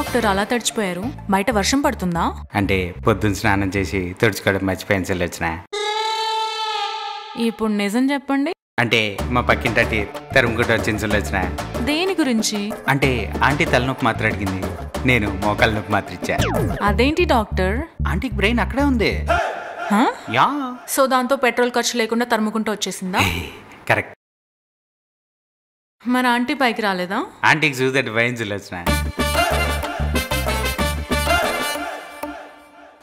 Doctor అలా తడిచిపోయారు? బయట వర్షం పడుతుందా? అంటే పొద్దున్న స్నానం చేసి తుడుచుకోవడం మర్చిపోయిన సెల్ వచ్చిన ఇప్పుడు నిజం చెప్పండి. అంటే మా పక్కింటి తరుముకుంటూ వచ్చిన సెల్ వచ్చిన దేని గురించి? అంటే ఆంటీ తలనొప్పి మాత్రం అడిగింది. నేను మోకాల నొప్పి మాత్రం ఇచ్చా. అదేంటి డాక్టర్? ఆంటీకి బ్రెయిన్ అక్కడే ఉంది? యా. సో దాంతో పెట్రోల్ ఖర్చు లేకుండా తరుముకుంటూ వచ్చేసిందా? కరెక్ట్. మరి ఆంటీ పైకి రాలేదా? ఆంటీకి చూదండి వైన్ సెల్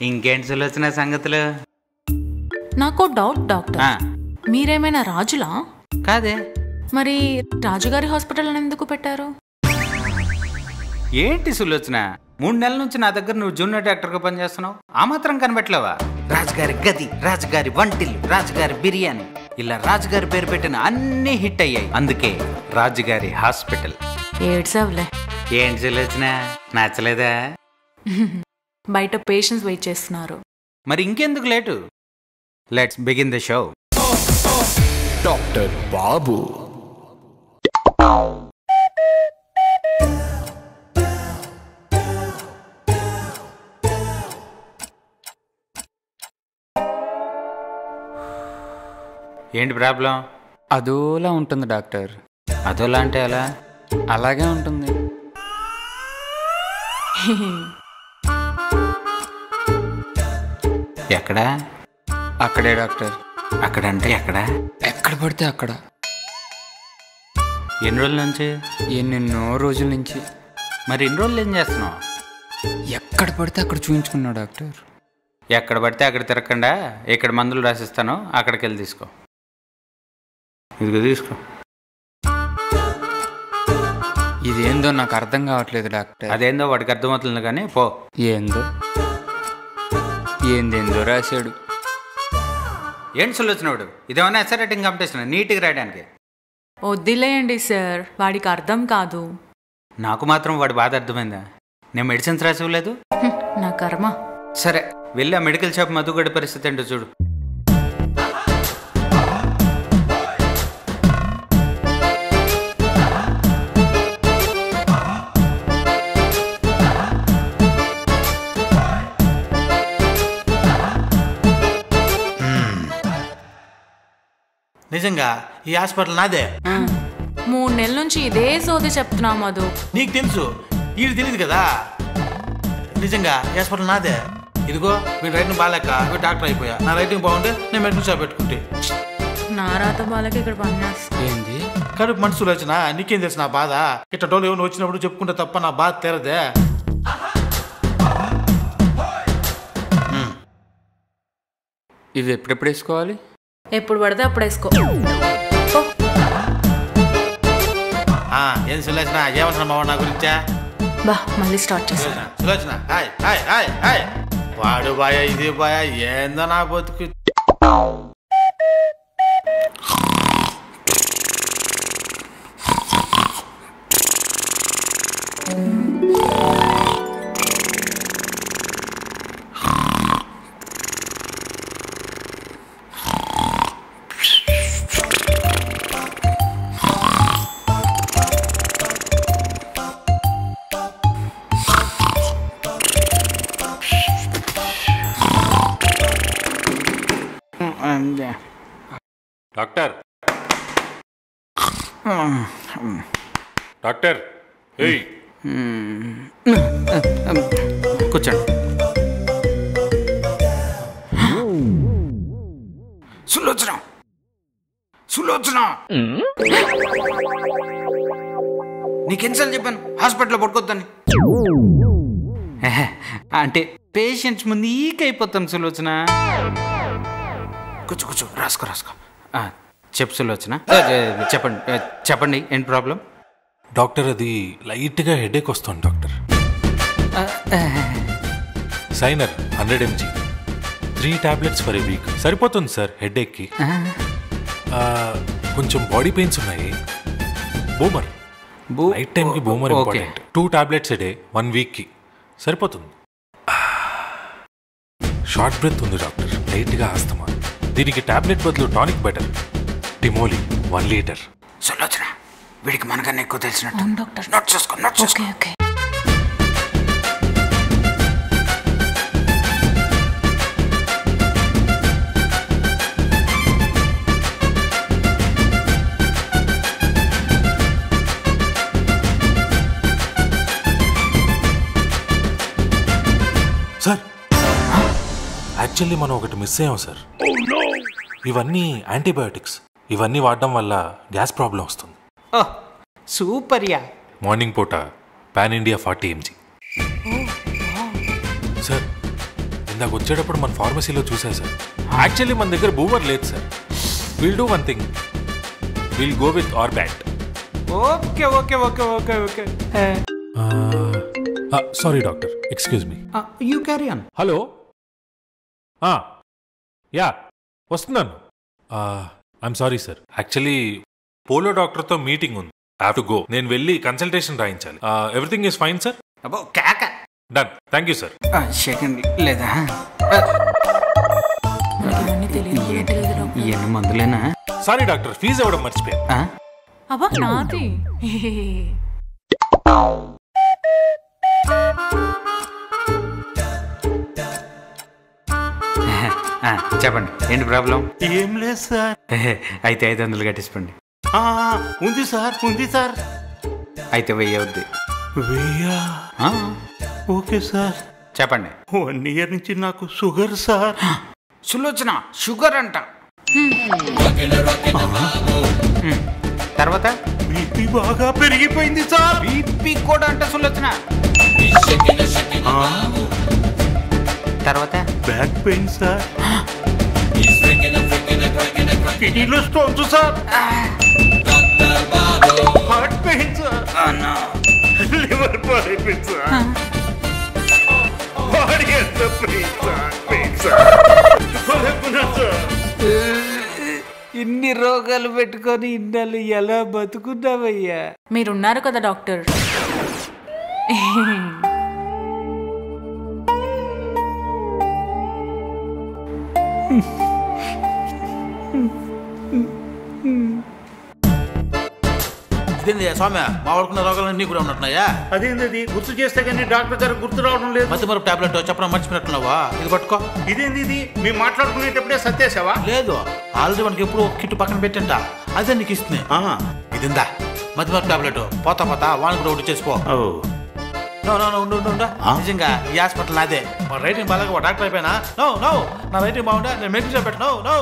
ఇంకేంటి సెల్ వచ్చిన సంగతులు? నాకు డౌట్ డాక్టర్ ఆ, మీరేమైనా రాజులా? కాదే. మరి రాజుగారి హాస్పిటల్ అని ఎందుకు పెట్టారు? ఏంటి సులోచన మూడు నెలల నుంచి నా దగ్గర నువ్వు జూనియర్ డాక్టర్గా పనిచేస్తున్నావు. ఆ మాత్రం కనిపెట్టలేవా? రాజుగారి గది రాజుగారి వంటిల్లు రాజుగారి బిర్యానీ. ఇలా రాజుగారి పేరు పెట్టిన అన్ని హిట్ అయ్యాయి. అందుకే రాజుగారి హాస్పిటల్. ఏడ్సవ్లే ఏంటి సులోచన నచ్చలేదా? బయట పేషెంట్స్ వెయిట్ చేస్తున్నారు. మరి ఇంకెందుకు late? Let's begin the show doctor బాబు ఏంటి ప్రాబ్లం? అదోలా ఉంటుంది డాక్టర్. అదోలా అంటే అలా అలాగే ఉంటుంది. ఎక్కడా? అక్కడే డాక్టర్. అక్కడంటే ఎక్కడా? ఎక్కడ పడితే అక్కడ. ఎన్ని రోజుల నుంచి? ఎన్నెన్నో రోజుల నుంచి. మరి ఎన్ని రోజులు ఏం చేస్తున్నావు? ఎక్కడ పడితే అక్కడ చూపించుకున్నా డాక్టర్. ఎక్కడ పడితే అక్కడ తిరగకుండా ఇక్కడ మందులు రాసిస్తాను అక్కడికి వెళ్ళి తీసుకో. ఇదిగో తీసుకో. ఇదేందో నాకు అర్థం కావట్లేదు డాక్టర్. అదేందో వాడికి అర్థమవుతుంది కానీ పో. ఏందో? ఏందేందో రాశాడు. ఏంటి సులోచనవాడు ఇదేమన్నా ఎస్ఆర్ రైటింగ్ కాంపిటీషన్ నీట్గా రాయడానికి? వద్దిలేయండి సార్. వాడికి అర్థం కాదు. నాకు మాత్రం వాడి బాధ అర్థమైందా? నేను మెడిసిన్స్ రాసి ఇవ్వలేదు హ్మ్, నా కర్మ. సరే వెళ్ళి ఆ మెడికల్ షాప్ మధుగడి పరిస్థితి ఏంటో చూడు. నిజంగా ఈ హాస్పిటల్ నాదే? మూడు నెలల నుంచి ఇదే సోది చెప్తున్నా మధు. నీకు తెలుసు వీడు తెలియదు కదా? నిజంగా ఈ హాస్పిటల్ నాదే? ఇదిగో వీడు రైటింగ్ బాగాలేక వీడు డాక్టర్ అయిపోయా. నా రైటింగ్ బాగుంటే నేను మెడికల్ షాప్ పెట్టుకుంటే. నా రాత బాలకి ఇక్కడ పనిచేస్తా ఏంది? కడుపు మనసులో వచ్చిన నీకేం తెలుసు నా బాధ? ఇట్లా టోలు ఎవరు వచ్చినప్పుడు చెప్పుకుంటే తప్ప నా బాధ తీరదే. ఇవి ఎప్పుడెప్పుడు వేసుకోవాలి? ఎప్పుడు పడితే అప్పుడు వేసుకో. ఏం సులోచన? ఏమంటున్నా మావా నా గురించా? బా మళ్ళీ స్టార్ట్ చేస్తా. Sulochana? Sulochana? Hi hi hi hi. వాడు బాయ ఇది బాయ ఏందో నా బతుకు. డాక్టర్ ఏయ్. కూర్చోండి. సులోచన. సులోచన. నీకెన్నిసార్లు చెప్పాను? హాస్పిటల్లో పడుకోద్దని. అంటే పేషెంట్స్ ముందు ఈక్ అయిపోతాం సులోచన. కూర్చో కూర్చో. రాసుకో రాసుకో. సులోచన ఆ, చెప్పండి చెప్పండి ఏంటి ప్రాబ్లం డాక్టర్ అది లైట్గా హెడేక్ వస్తుంది doctor. సైనర్ hundred MG. Three tablets for a week. సరిపోతుంది సార్ హెడేక్కి. కొంచెం బాడీ పెయిన్స్ ఉన్నాయి. బూమర్. నైట్ టైంకి boomer. Important. Two tablets day one వీక్కి సరిపోతుంది. షార్ట్ బ్రెత్ ఉంది డాక్టర్. లైట్గా ఆస్తమా. దీనికి టాబ్లెట్ బదులు టానిక్ బెటర్. టిమోలి వన్ లీటర్. సులోచన వీడికి మనకన్నా ఎక్కువ తెలిసినట్టు. డాక్టర్. నోట్ చేసుకో నోట్ చేసుకో. Okay okay. సార్. యాక్చువల్లీ మనం ఒకటి మిస్ అయ్యాం సార్. ఇవన్నీ యాంటీబయాటిక్స్. ఇవన్నీ వాడడం వల్ల గ్యాస్ ప్రాబ్లం వస్తుంది. Oh super ya. మార్నింగ్ పూట pan India forty MG. Sir ఇందాక వచ్చేటప్పుడు మన ఫార్మసీలో చూసా సార్. యాక్చువల్లీ మన దగ్గర బూమర్ లేదు sir. Will do one thing will go with our bat okay okay okay okay okay. Sorry doctor excuse me you carry on hello ya వస్తున్నాను. I'm sorry sir actually పోలో డాక్టర్తో meeting ఉంది. Have to go నేను వెళ్ళి consultation రాయించాలి. Everything is fine sir అబ్బో కేక. Done thank you sir second లేదా? ఇవన్నీ ఇవన్నీ మందులేనా? సారీ డాక్టర్ ఫీజు ఇవ్వడం మర్చిపోయాను. ఆ? అబ్బా నాది. చెప్పండి. ఏంటి ప్రాబ్లం? ఏం లేదు సార్. అయితే ఐదు వందలు కట్టించండి ఉంది సార్ ఉంది సార్. అయితే వెయ్యి అవుద్ది. వెయ్యా? Okay sir. చెప్పండి. వన్ ఇయర్ నుంచి నాకు షుగర్ సార్. సులోచన షుగర్ అంట. తర్వాత? బీపీ బాగా పెరిగిపోయింది సార్. బీపీ కూడా అంట సులోచన. తర్వాత? Back pain sir. కిడ్నీలో stones sir heart pain sir liver పాడైపోయింది సార్ బాడీ అంతా పెయిన్ సార్ పెయిన్ సార్ ఇన్ని రోగాలు పెట్టుకొని ఇన్నాళ్ళు ఎలా బతుకున్నావయ్యా? మీరున్నారు కదా డాక్టర్. ఇదేంది స్వామి? మా వాడుకున్న రోగాలన్నీ కూడా ఉన్నట్టున్నాయా? అదేంది గుర్తు చేస్తే కానీ డాక్టర్ గారు గుర్తు రావడం లేదు. మధ్య మరొక టాబ్లెట్ చెప్పడం మర్చిపోయినట్టున్నావా? ఇది పట్టుకో. ఇదేంది ఇది? మేము మాట్లాడుకునేటప్పుడే సత్యేసావా లేదు. ఆల్రెడీ మనకి ఎప్పుడు కిట్టు పక్కన పెట్టంట. అదే నీకు ఇస్తుంది. ఇదిందా? మధ్య మరొక టాబ్లెట్. పోతా పోతా వాడిని కూడా ఒకటి చేసుకో నో నో నో ఉండు ఉండు, ఉండు నిజంగా ఈ హాస్పిటల్ నాదే. మా రైటింగ్ బాగా డాక్టర్ అయిపోయినా. నో నో నా రైటింగ్ బాగుండే నేను షాప్ పెట్టు. No no